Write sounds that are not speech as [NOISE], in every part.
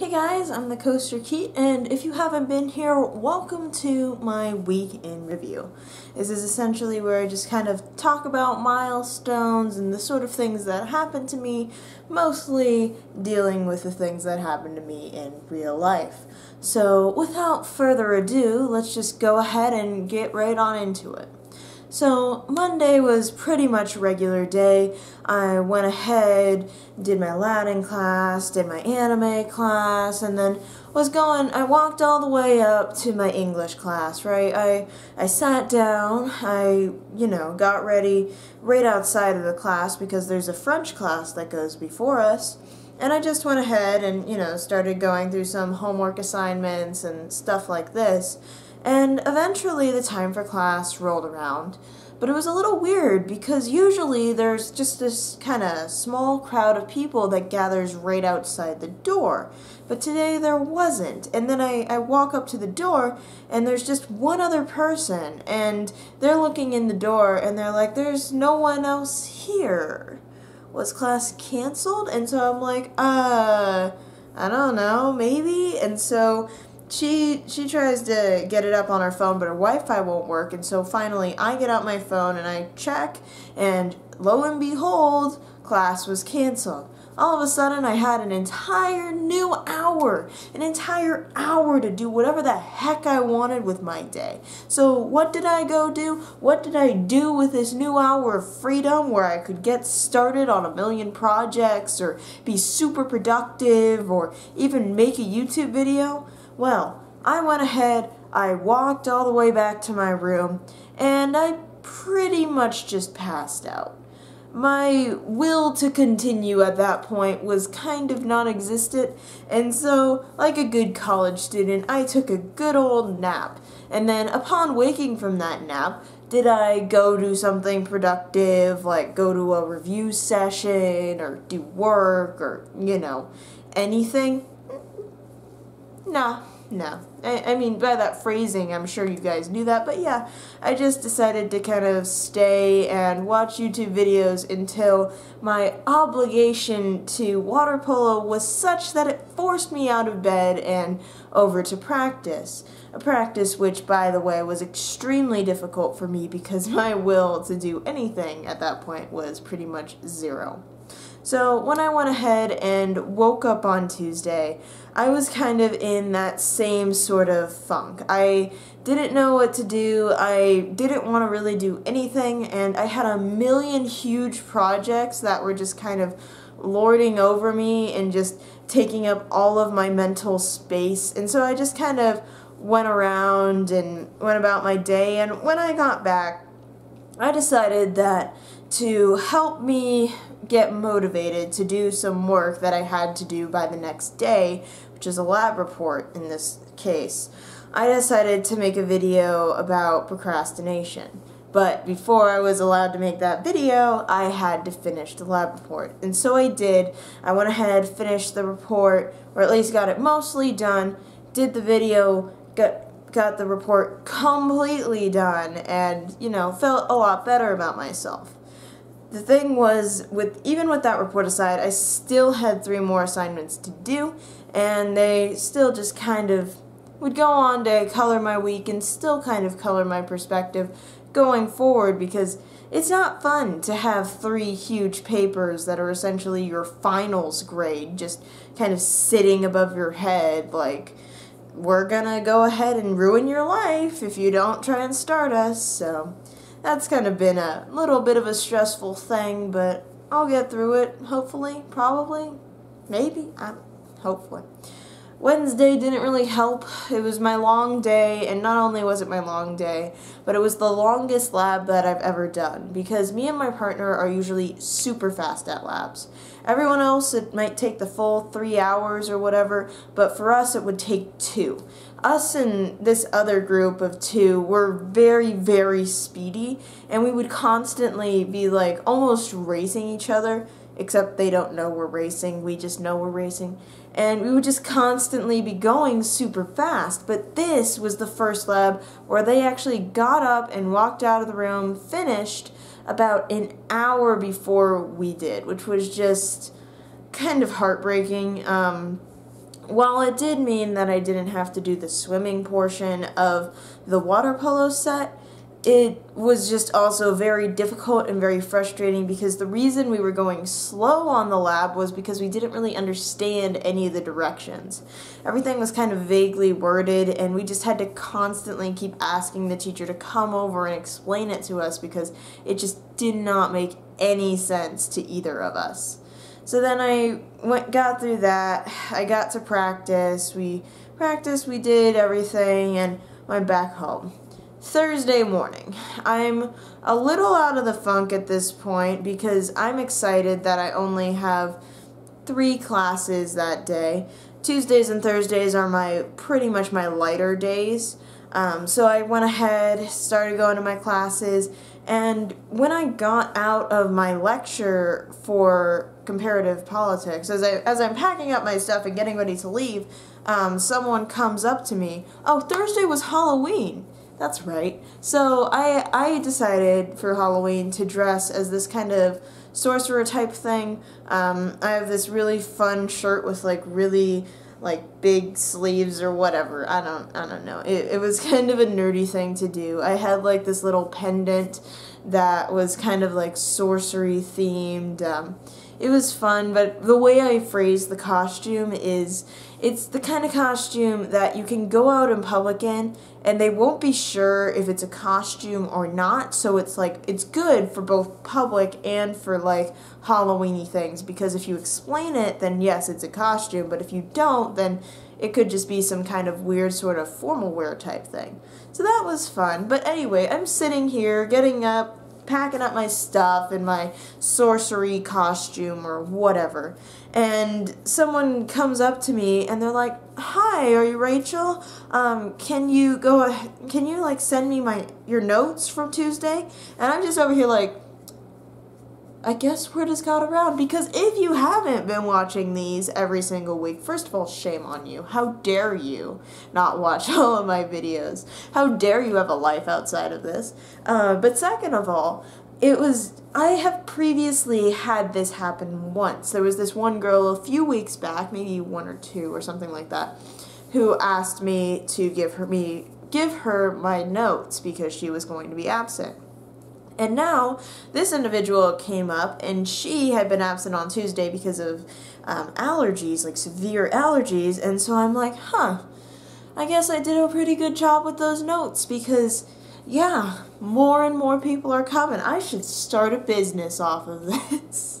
Hey guys, I'm the CoasterKeet, and if you haven't been here, welcome to my week in review. This is essentially where I just kind of talk about milestones and the sort of things that happen to me, mostly dealing with the things that happen to me in real life. So, without further ado, let's just go ahead and get right on into it. So Monday was pretty much a regular day. I went ahead, did my Latin class, did my anime class, and then was going, I walked all the way up to my English class, right? I, I sat down, I, you know, got ready right outside of the class because there's a French class that goes before us. And I just went ahead and, you know, started going through some homework assignments and stuff like this. And eventually the time for class rolled around. But it was a little weird because usually there's just this kind of small crowd of people that gathers right outside the door. But today there wasn't. And then I, I walk up to the door and there's just one other person. And they're looking in the door and they're like, there's no one else here. Was class canceled? And so I'm like, uh, I don't know, maybe? And so she she tries to get it up on her phone, but her Wi-Fi won't work. And so finally, I get out my phone and I check, and lo and behold, class was canceled. All of a sudden, I had an entire new hour, an entire hour to do whatever the heck I wanted with my day. So, what did I go do? What did I do with this new hour of freedom where I could get started on a million projects or be super productive or even make a YouTube video? Well, I went ahead, I walked all the way back to my room, and I pretty much just passed out. My will to continue at that point was kind of non existent, and so, like a good college student, I took a good old nap. And then, upon waking from that nap, did I go do something productive, like go to a review session or do work or, you know, anything? Nah, no. I, I mean, by that phrasing, I'm sure you guys knew that, but yeah, I just decided to kind of stay and watch YouTube videos until my obligation to water polo was such that it forced me out of bed and over to practice. A practice which, by the way, was extremely difficult for me because [LAUGHS] my will to do anything at that point was pretty much zero. So when I went ahead and woke up on Tuesday, I was kind of in that same sort of funk. I didn't know what to do, I didn't want to really do anything, and I had a million huge projects that were just kind of lording over me and just taking up all of my mental space. And so I just kind of went around and went about my day, and when I got back, I decided that to help me get motivated to do some work that I had to do by the next day, which is a lab report in this case, I decided to make a video about procrastination. But before I was allowed to make that video, I had to finish the lab report. And so I did. I went ahead, finished the report, or at least got it mostly done, did the video, got got the report completely done and, you know, felt a lot better about myself the thing was with even with that report aside i still had three more assignments to do and they still just kind of would go on to color my week and still kind of color my perspective going forward because it's not fun to have three huge papers that are essentially your finals grade just kind of sitting above your head like we're gonna go ahead and ruin your life if you don't try and start us so that's kind of been a little bit of a stressful thing, but I'll get through it, hopefully, probably, maybe, I'm, hopefully. Wednesday didn't really help. It was my long day, and not only was it my long day, but it was the longest lab that I've ever done because me and my partner are usually super fast at labs. Everyone else, it might take the full three hours or whatever, but for us, it would take two. Us and this other group of two were very, very speedy, and we would constantly be like almost racing each other except they don't know we're racing. We just know we're racing. And we would just constantly be going super fast. But this was the first lab where they actually got up and walked out of the room, finished about an hour before we did, which was just kind of heartbreaking. Um, while it did mean that I didn't have to do the swimming portion of the water polo set, it was just also very difficult and very frustrating because the reason we were going slow on the lab was because we didn't really understand any of the directions. Everything was kind of vaguely worded, and we just had to constantly keep asking the teacher to come over and explain it to us because it just did not make any sense to either of us. So then I went, got through that. I got to practice. We practiced, we did everything, and went back home. Thursday morning. I'm a little out of the funk at this point because I'm excited that I only have three classes that day. Tuesdays and Thursdays are my pretty much my lighter days. Um, so I went ahead, started going to my classes, and when I got out of my lecture for comparative politics, as I as I'm packing up my stuff and getting ready to leave, um, someone comes up to me. Oh, Thursday was Halloween. That's right. So I I decided for Halloween to dress as this kind of sorcerer type thing. Um, I have this really fun shirt with like really like big sleeves or whatever. I don't I don't know. It it was [LAUGHS] kind of a nerdy thing to do. I had like this little pendant that was kind of like sorcery themed. Um, it was fun, but the way I phrase the costume is it's the kind of costume that you can go out in public in and they won't be sure if it's a costume or not. So it's like it's good for both public and for like Halloweeny things because if you explain it, then yes, it's a costume, but if you don't, then it could just be some kind of weird sort of formal wear type thing. So that was fun. But anyway, I'm sitting here getting up, packing up my stuff in my sorcery costume or whatever. And someone comes up to me and they're like, "Hi, are you Rachel? Um, can you go? Can you like send me my your notes from Tuesday?" And I'm just over here like, I guess word has got around because if you haven't been watching these every single week, first of all, shame on you. How dare you not watch [LAUGHS] all of my videos? How dare you have a life outside of this? Uh, but second of all, it was I have previously had this happen once. There was this one girl a few weeks back, maybe one or two or something like that, who asked me to give her me give her my notes because she was going to be absent. And now this individual came up and she had been absent on Tuesday because of um, allergies, like severe allergies. And so I'm like, huh, I guess I did a pretty good job with those notes because, yeah, more and more people are coming. I should start a business off of [LAUGHS] this.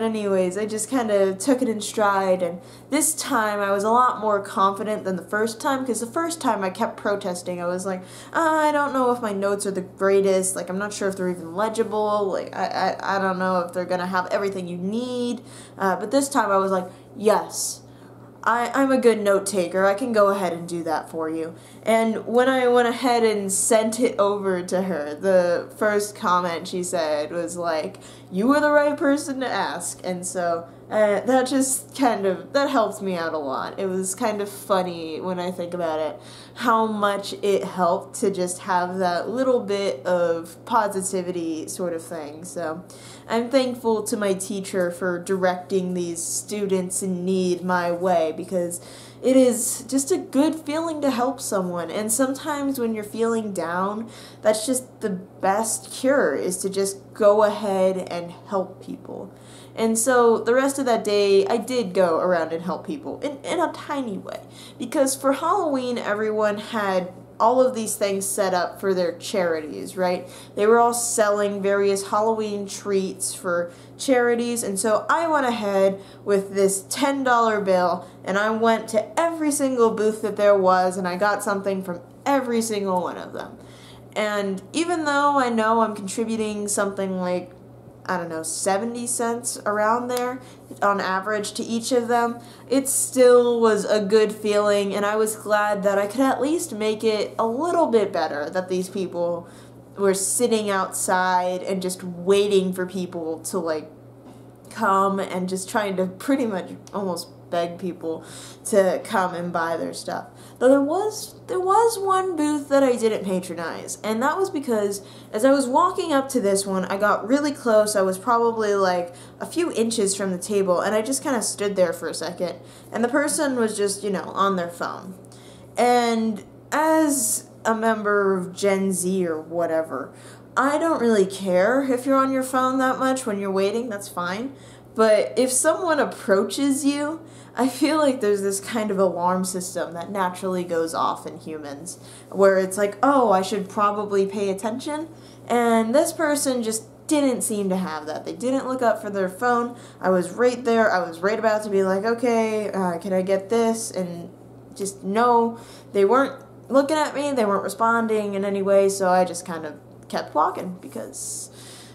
But anyways, I just kind of took it in stride, and this time I was a lot more confident than the first time, because the first time I kept protesting. I was like, uh, I don't know if my notes are the greatest, like, I'm not sure if they're even legible, like, I, I, I don't know if they're gonna have everything you need, uh, but this time I was like, yes, I, I'm a good note taker. I can go ahead and do that for you. And when I went ahead and sent it over to her, the first comment she said was like, You were the right person to ask. And so uh, that just kind of that helped me out a lot. It was kind of funny when I think about it, how much it helped to just have that little bit of positivity sort of thing. So I'm thankful to my teacher for directing these students in need my way because it is just a good feeling to help someone. And sometimes when you're feeling down, that's just the best cure is to just go ahead and help people. And so the rest of that day, I did go around and help people in, in a tiny way. Because for Halloween, everyone had all of these things set up for their charities, right? They were all selling various Halloween treats for charities, and so I went ahead with this $10 bill and I went to every single booth that there was and I got something from every single one of them. And even though I know I'm contributing something like I don't know, 70 cents around there on average to each of them, it still was a good feeling, and I was glad that I could at least make it a little bit better that these people were sitting outside and just waiting for people to like come and just trying to pretty much almost beg people to come and buy their stuff. Though there was there was one booth that I didn't patronize, and that was because as I was walking up to this one, I got really close. I was probably like a few inches from the table, and I just kind of stood there for a second, and the person was just, you know, on their phone. And as a member of Gen Z or whatever, I don't really care if you're on your phone that much when you're waiting, that's fine. But if someone approaches you, I feel like there's this kind of alarm system that naturally goes off in humans where it's like, oh, I should probably pay attention. And this person just didn't seem to have that. They didn't look up for their phone. I was right there. I was right about to be like, okay, uh, can I get this? And just no, they weren't looking at me. They weren't responding in any way. So I just kind of kept walking because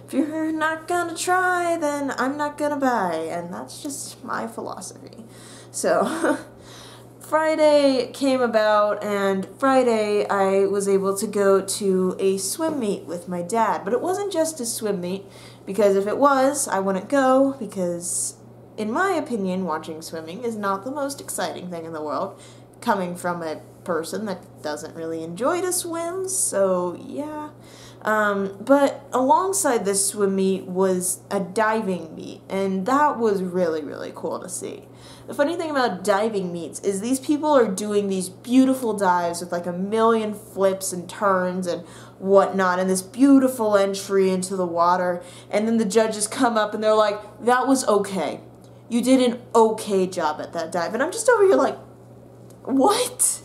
if you're not gonna try, then I'm not gonna buy, and that's just my philosophy. So, [LAUGHS] Friday came about, and Friday I was able to go to a swim meet with my dad. But it wasn't just a swim meet, because if it was, I wouldn't go, because in my opinion, watching swimming is not the most exciting thing in the world, coming from a person that doesn't really enjoy to swim, so yeah. Um, but alongside this swim meet was a diving meet, and that was really, really cool to see. The funny thing about diving meets is these people are doing these beautiful dives with like a million flips and turns and whatnot, and this beautiful entry into the water, and then the judges come up and they're like, that was okay. You did an okay job at that dive. And I'm just over here like, what?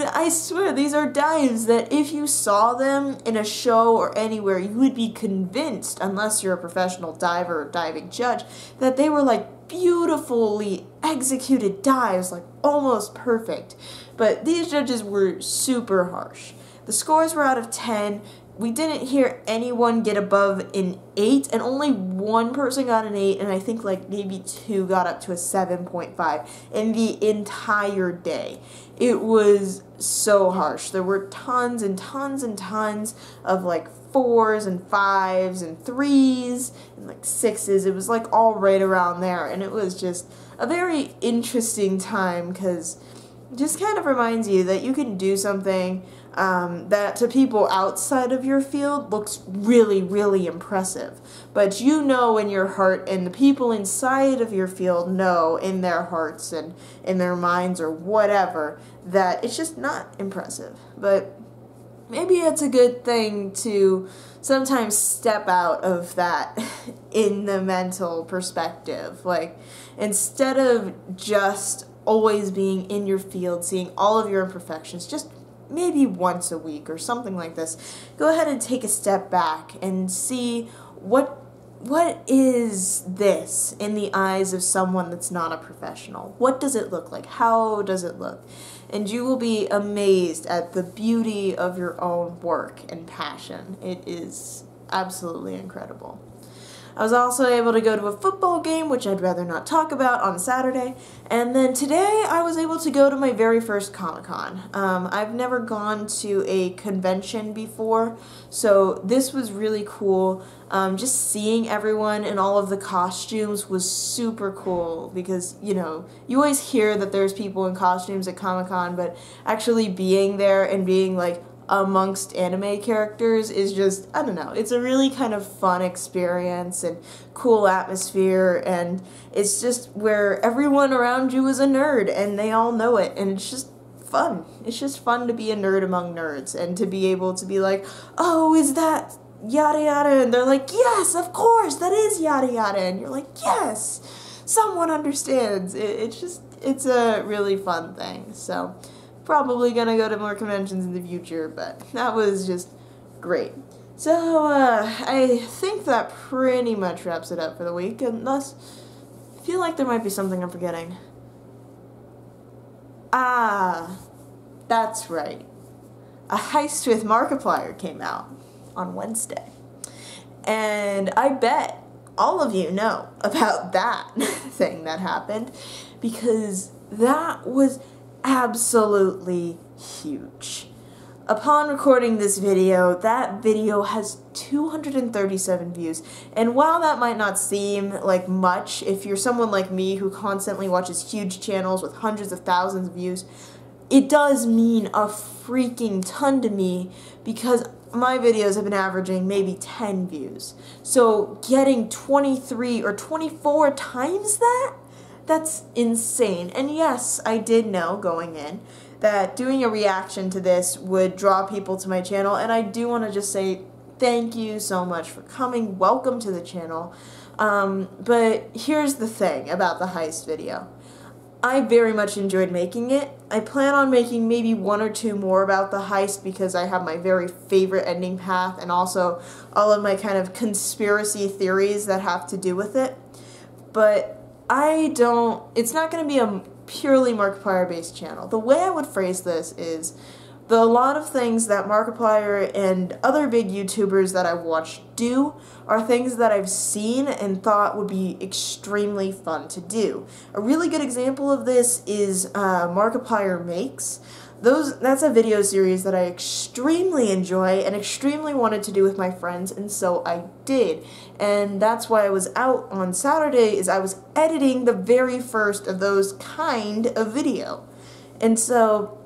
I swear, these are dives that if you saw them in a show or anywhere, you would be convinced, unless you're a professional diver or diving judge, that they were like beautifully executed dives, like almost perfect. But these judges were super harsh. The scores were out of 10, we didn't hear anyone get above an 8 and only one person got an 8 and I think like maybe two got up to a 7.5 in the entire day. It was so harsh. There were tons and tons and tons of like fours and fives and threes and like sixes. It was like all right around there and it was just a very interesting time because just kind of reminds you that you can do something um, that to people outside of your field looks really, really impressive. But you know in your heart, and the people inside of your field know in their hearts and in their minds or whatever, that it's just not impressive. But maybe it's a good thing to sometimes step out of that [LAUGHS] in the mental perspective. Like, instead of just always being in your field, seeing all of your imperfections, just maybe once a week or something like this, go ahead and take a step back and see what what is this in the eyes of someone that's not a professional? What does it look like? How does it look? And you will be amazed at the beauty of your own work and passion. It is absolutely incredible. I was also able to go to a football game, which I'd rather not talk about, on Saturday. And then today I was able to go to my very first Comic Con. Um, I've never gone to a convention before, so this was really cool. Um, just seeing everyone in all of the costumes was super cool because, you know, you always hear that there's people in costumes at Comic Con, but actually being there and being like, amongst anime characters is just I don't know. It's a really kind of fun experience and cool atmosphere and it's just where everyone around you is a nerd and they all know it and it's just fun. It's just fun to be a nerd among nerds and to be able to be like, "Oh, is that yada yada?" and they're like, "Yes, of course, that is yada yada." And you're like, "Yes." Someone understands. It, it's just it's a really fun thing. So, probably gonna go to more conventions in the future, but that was just great. So, uh, I think that pretty much wraps it up for the week, unless I feel like there might be something I'm forgetting. Ah, that's right. A Heist with Markiplier came out on Wednesday. And I bet all of you know about that [LAUGHS] thing that happened because that was absolutely huge. upon recording this video, that video has 237 views. And while that might not seem like much, if you're someone like me who constantly watches huge channels with hundreds of thousands of views, it does mean a freaking ton to me because my videos have been averaging maybe 10 views. So getting 23 or 24 times that, that's insane. And yes, I did know going in that doing a reaction to this would draw people to my channel and I do want to just say thank you so much for coming. Welcome to the channel. Um, but here's the thing about the heist video. I very much enjoyed making it. I plan on making maybe one or two more about the heist because I have my very favorite ending path and also all of my kind of conspiracy theories that have to do with it. But I don't, it's not going to be a purely Markiplier based channel. The way I would phrase this is the a lot of things that Markiplier and other big YouTubers that I've watched do are things that I've seen and thought would be extremely fun to do. A really good example of this is uh, Markiplier Makes. Those That's a video series that I extremely enjoy and extremely wanted to do with my friends, and so I did. And that's why I was out on Saturday, is I was editing the very first of those kind of video. And so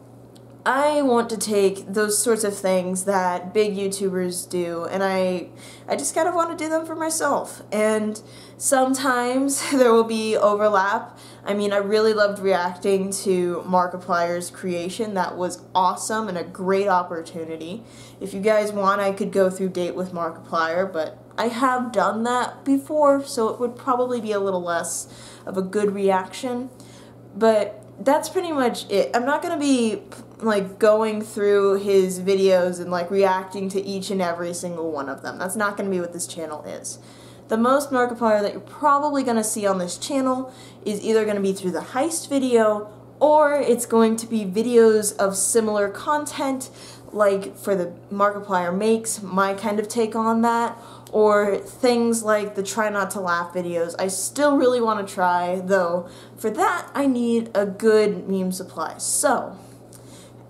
I want to take those sorts of things that big YouTubers do and I I just kind of want to do them for myself. And sometimes [LAUGHS] there will be overlap. I mean, I really loved reacting to Markiplier's creation. That was awesome and a great opportunity. If you guys want, I could go through Date with Markiplier, but I have done that before, so it would probably be a little less of a good reaction. But that's pretty much it. I'm not going to be like going through his videos and like reacting to each and every single one of them. That's not going to be what this channel is. The most Markiplier that you're probably going to see on this channel is either going to be through the heist video or it's going to be videos of similar content like for the Markiplier makes, my kind of take on that, or things like the try not to laugh videos. I still really want to try, though for that I need a good meme supply. So,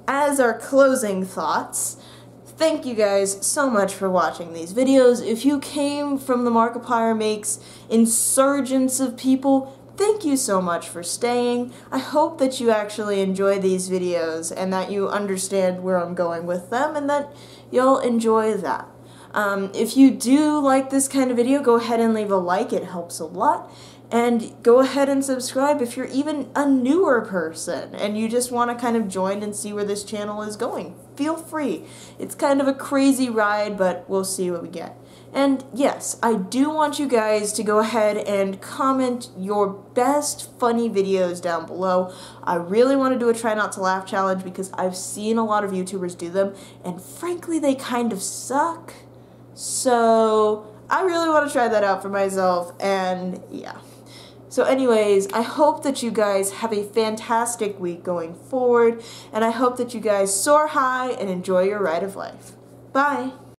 as our closing thoughts, thank you guys so much for watching these videos. If you came from the Markiplier Makes insurgents of people, thank you so much for staying. I hope that you actually enjoy these videos and that you understand where I'm going with them and that you'll enjoy that. Um, if you do like this kind of video, go ahead and leave a like. It helps a lot. And go ahead and subscribe if you're even a newer person and you just want to kind of join and see where this channel is going. Feel free. It's kind of a crazy ride, but we'll see what we get. And yes, I do want you guys to go ahead and comment your best funny videos down below. I really want to do a try not to laugh challenge because I've seen a lot of YouTubers do them and frankly they kind of suck. So I really want to try that out for myself and yeah. So anyways, I hope that you guys have a fantastic week going forward, and I hope that you guys soar high and enjoy your ride of life. Bye!